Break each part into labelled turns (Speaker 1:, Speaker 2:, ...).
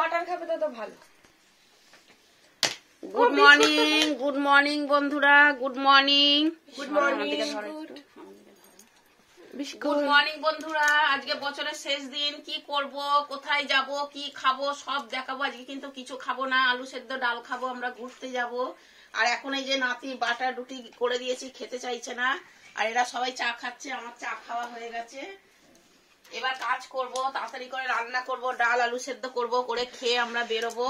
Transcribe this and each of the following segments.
Speaker 1: Butter খাবে তত ভালো।
Speaker 2: গুড মর্নিং গুড মর্নিং বন্ধুরা good morning
Speaker 1: good morning
Speaker 2: good morning বন্ধুরা। আজকে বছরের শেষ দিন কি করব কোথায় যাব কি খাব সব দেখাবো। আজকে কিন্তু কিছু খাব না আলু সেদ্ধ ডাল খাব আমরা ঘুরতে যাব। আর এখন এই যে নাতি বাটার রুটি করে দিয়েছি খেতে চাইছে না। আর এরা সবাই চা খাচ্ছে আমার চা খাওয়া হয়ে গেছে। এবার কাজ করব তাড়াতাড়ি করে রান্না করব ডাল আলু সেদ্ধ করব করে খেয়ে আমরা বেরোবো।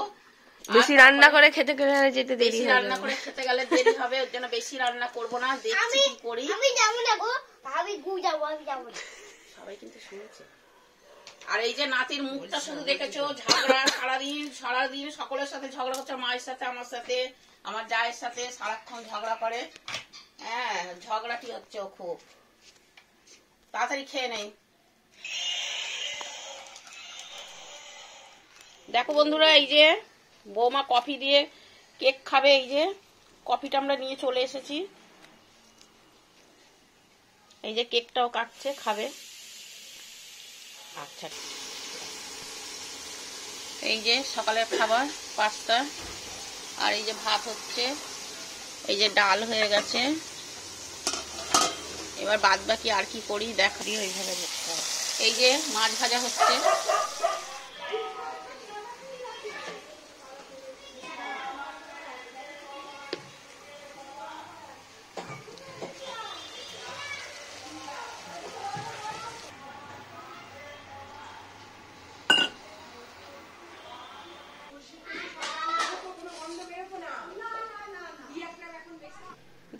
Speaker 2: আর
Speaker 1: বেশি রান্না করে খেতে গেলে যেতে দেরি
Speaker 2: বেশি
Speaker 1: হয়ে
Speaker 2: রান্না করে খেতে গেলে দেরি হবে ওর জন্য বেশি রান্না করব না দেখছি কি করি।
Speaker 3: আমি যাব না গো আমি গু যাব আমি যাব
Speaker 2: সবাই কিন্তু শুনেছে আর এই যে নাতির মুখটা শুধু দেখেছ ঝগড়া সারাদিন সারাদিন সকলের সাথে ঝগড়া করছে মায়ের সাথে আমার সাথে আমার জায়ের সাথে সারাক্ষণ ঝগড়া করে। হ্যাঁ ঝগড়াটি হচ্ছে ও খুব। তাড়াতাড়ি খেয়ে নেই। দেখো বন্ধুরা, এই যে বৌমা কফি দিয়ে কেক খাবে, এই যে কফিটা আমরা নিয়ে চলে এসেছি। এই যে কেকটাও কাটছে, খাবে। আচ্ছা। এই যে সকালের খাবার, পাস্তা। আর এই যে ভাত হচ্ছে, এই যে ডাল হয়ে গেছে। এবার বাদ বাকি আর কি করি ওইভাবে দেখতে হবে। এই যে মাছ ভাজা হচ্ছে।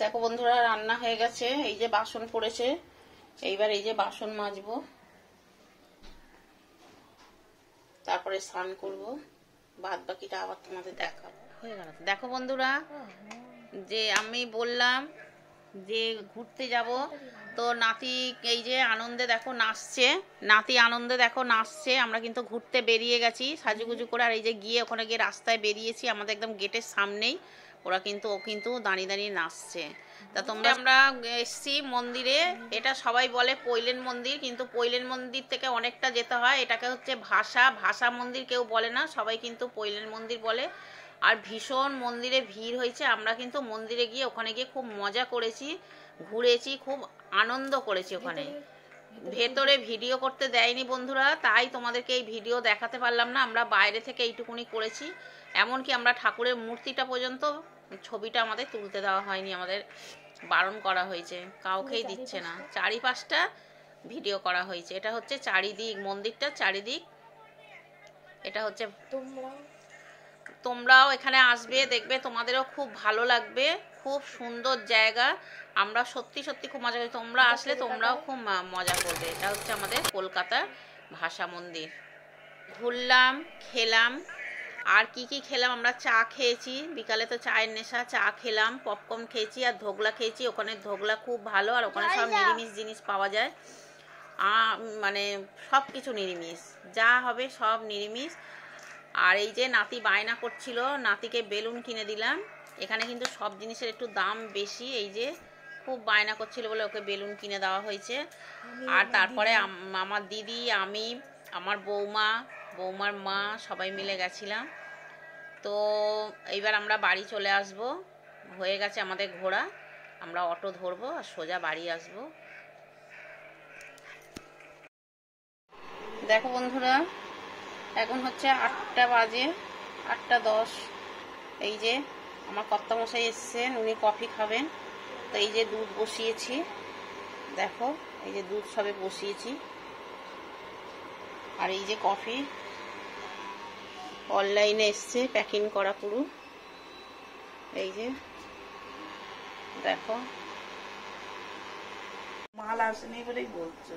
Speaker 2: দেখো বন্ধুরা, রান্না হয়ে গেছে। এই যে বাসন পড়েছে, এইবার এই যে বাসন মাজবো। তারপরে স্নান করব। বাদ বাকিটা আবার তোমাদের দেখাবো। দেখো বন্ধুরা, যে আমি বললাম যে ঘুরতে যাব, তো নাতি এই যে আনন্দে দেখো নাচছে। নাতি আনন্দে দেখো নাচছে। আমরা কিন্তু ঘুরতে বেরিয়ে গেছি, সাজুগুজু করে, আর এই যে গিয়ে ওখানে গিয়ে রাস্তায় বেরিয়েছি, আমাদের একদম গেটের সামনেই। ওরা কিন্তু ও কিন্তু দাঁড়িয়ে দাঁড়িয়ে নাচছে। তা তোমরা আমরা এসছি মন্দিরে এটা সবাই বলে পৈলেন মন্দির কিন্তু পৈলেন মন্দির থেকে অনেকটা যেতে হয়। এটাকে হচ্ছে ভাষা ভাষা মন্দির কেউ বলে না সবাই কিন্তু পৈলেন মন্দির বলে। আর ভীষণ মন্দিরে ভিড় হয়েছে আমরা কিন্তু মন্দিরে গিয়ে ওখানে গিয়ে খুব মজা করেছি ঘুরেছি খুব আনন্দ করেছি ওখানে। ভেতরে ভিডিও করতে দেয়নি বন্ধুরা তাই তোমাদেরকে এই ভিডিও দেখাতে পারলাম না আমরা বাইরে থেকে এইটুকুনি করেছি। এমনকি আমরা ঠাকুরের মূর্তিটা পর্যন্ত ছবিটা আমাদের তুলতে দেওয়া হয়নি আমাদের বারণ করা হয়েছে। কাউকেই দিচ্ছে না। চারিপাশটা ভিডিও করা হয়েছে। এটা হচ্ছে চারিদিক মন্দিরটা চারিদিক। এটা হচ্ছে তোমরাও। এখানে আসবে দেখবে তোমাদেরও খুব ভালো লাগবে। খুব সুন্দর জায়গা। আমরা সত্যি সত্যি খুব মজা করি। তোমরা আসলে তোমরাও খুব মজা করবে। এটা হচ্ছে আমাদের কলকাতার ভাষা মন্দির। ঘুরলাম খেলাম। আর কি কি খেলাম? আমরা চা খেয়েছি। বিকালে তো চায়ের নেশা চা খেলাম পপকর্ন খেয়েছি আর ধোগলা খেয়েছি। ওখানে ধোগলা খুব ভালো আর ওখানে সব নিরামিষ জিনিস পাওয়া যায়। মানে সব কিছু নিরামিষ। যা হবে সব নিরামিষ। আর এই যে নাতি বায়না করছিল নাতিকে বেলুন কিনে দিলাম। এখানে কিন্তু সব জিনিসের একটু দাম বেশি। এই যে খুব বায়না করছিল বলে ওকে বেলুন কিনে দেওয়া হয়েছে। আর তারপরে আমার দিদি আমি আমার বৌমা বৌমার মা, সবাই মিলে গেছিলাম। তো এইবার আমরা বাড়ি চলে আসব। হয়ে গেছে আমাদের ঘোরা আমরা অটো ধরবো আর সোজা বাড়ি আসব। দেখো বন্ধুরা, এখন হচ্ছে আটটা বাজে, আটটা দশ। এই যে আমার কর্তামশাই এসছেন, উনি কফি খাবেন। তো এই যে দুধ বসিয়েছি। দেখো, এই যে দুধ সবে বসিয়েছি। আর এই যে কফি অনলাইনে এসছে প্যাকিং করা পুরো। এই যে, দেখো।
Speaker 4: মাল আসেনি বলেই বলছো।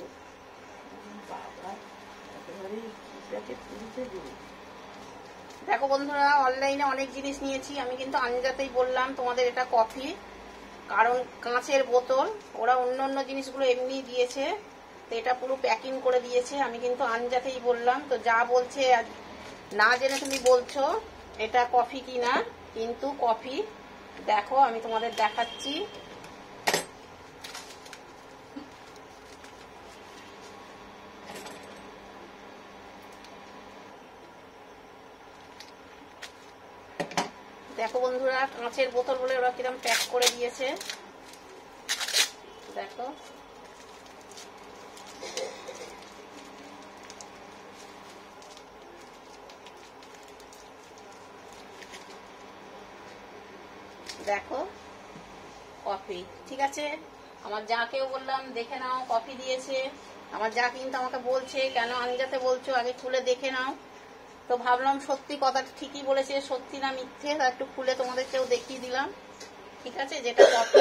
Speaker 2: দেখো বন্ধুরা অনলাইনে অনেক জিনিস নিয়েছি। আমি কিন্তু আনজাতেই বললাম তোমাদের এটা কফি কারণ কাঁচের বোতল, ওরা অন্য অন্য জিনিসগুলো এমনি দিয়েছে। তো এটা পুরো প্যাকিং করে দিয়েছে। আমি কিন্তু আনজাতেই বললাম। তো যা বলছে না জেনে তুমি বলছো এটা কফি কিনা, কিন্তু কফি, দেখো, আমি তোমাদের দেখাচ্ছি। দেখো বন্ধুরা, কাঁচের বোতল বলে ওরা কিরম প্যাক করে দিয়েছে। দেখো। দেখো কফি ঠিক আছে? আমার যাকেও বললাম, দেখে নাও কফি দিয়েছে। আমার যা কিন্তু আমাকে বলছে, কেন আমি যাতে বলছো, আগে খুলে দেখে নাও। তো ভাবলাম সত্যি কথাটা ঠিকই বলেছে, সত্যি না মিথ্যে, তা একটু খুলে তোমাদেরকেও দেখিয়ে দিলাম। ঠিক আছে? যেটা কফি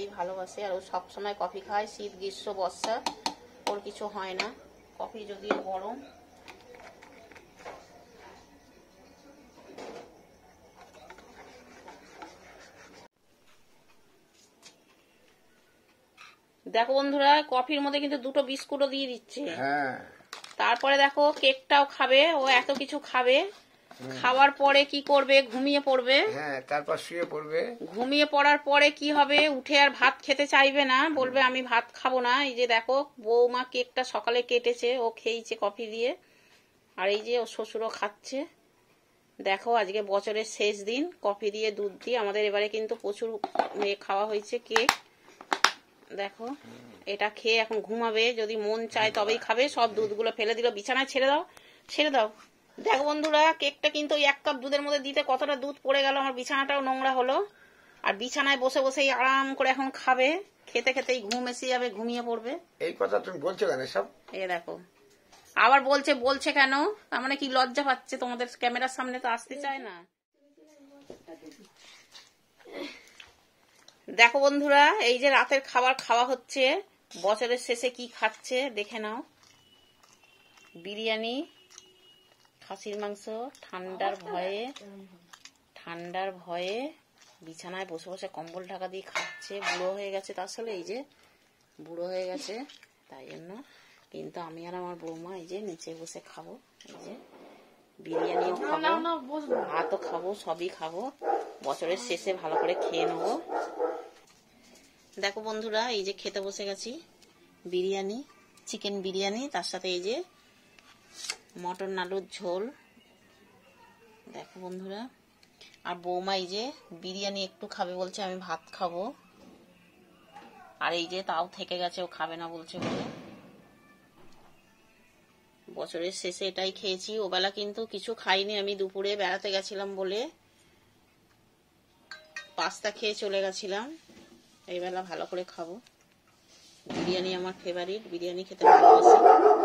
Speaker 2: এই ভালোবাসে, আর ও সবসময় কফি খায়, শীত, গ্রীষ্ম, বর্ষা, ওর কিছু হয় না। কফি যদিও গরম দেখো বন্ধুরা কফির মধ্যে কিন্তু দুটো বিস্কুটও দিয়ে দিচ্ছে।
Speaker 5: হ্যাঁ।
Speaker 2: তারপরে দেখো কেকটাও খাবে ও এত কিছু খাবে। খাওয়ার পরে কি করবে? ঘুমিয়ে পড়বে।
Speaker 5: হ্যাঁ তারপর শুয়ে পড়বে।
Speaker 2: ঘুমিয়ে পড়ার পরে কি হবে? উঠে আর ভাত খেতে চাইবে না। বলবে আমি ভাত খাব না। এই যে দেখো বৌমা কেকটা সকালে কেটেছে ও খেয়েছে কফি দিয়ে। আর এই যে ও শ্বশুরও খাচ্ছে। দেখো আজকে বছরের শেষ দিন। কফি দিয়ে দুধ দিয়ে আমাদের এবারে কিন্তু প্রচুর খাওয়া হয়েছে কেক। দেখো এটা খেয়ে এখন ঘুমাবে যদি মন চায় তবেই খাবে সব দুধগুলো ফেলে দিল বিছানায় ছেড়ে দাও ছেড়ে দাও। দেখো বন্ধুরা কেকটা কিন্তু এক কাপ দুধের মধ্যে দিতে কতটা দুধ পড়ে গেল আমার বিছানাটাও নোংরা হলো। আর বিছানায় বসে বসেই আরাম করে এখন খাবে খেতে খেতেই ঘুম এসে যাবে ঘুমিয়ে পড়বে।
Speaker 5: এই কথা তুমি বলছো কেন সব
Speaker 2: এ দেখো আবার বলছে বলছে কেন? তার মানে কি লজ্জা পাচ্ছে তোমাদের ক্যামেরার সামনে তো আসতে চায় না। দেখো বন্ধুরা এই যে রাতের খাবার খাওয়া হচ্ছে বছরের শেষে কি খাচ্ছে দেখে নাও। বিরিয়ানি খাসির মাংস ঠান্ডার ভয়ে ঠান্ডার ভয়ে বিছানায় বসে বসে কম্বল ঢাকা দিয়ে খাচ্ছে বুড়ো হয়ে গেছে তা আসলে এই যে বুড়ো হয়ে গেছে তাই জন্য। কিন্তু আমি আর আমার বৌমা এই যে নিচে বসে খাব এই যে। বিরিয়ানিও খাব। ভাতও খাব সবই খাব। বছরের শেষে ভালো করে খেয়ে নেব। দেখো বন্ধুরা এই যে খেতে বসে গেছি। বিরিয়ানি চিকেন বিরিয়ানি তার সাথে এই যে মটন আলুর ঝোল। দেখো বন্ধুরা আর বৌমা এই যে বিরিয়ানি একটু খাবে বলছে আমি ভাত খাব। আর এই যে তাও থেকে গেছে ও খাবে না বলছে বলে। বছরের শেষে এটাই খেয়েছি। ওবেলা কিন্তু কিছু খাইনি, আমি দুপুরে বেড়াতে গেছিলাম বলে। পাস্তা খেয়ে চলে গেছিলাম। এই বেলা ভালো করে খাব। বিরিয়ানি আমার ফেভারিট বিরিয়ানি খেতে ভালোবাসি।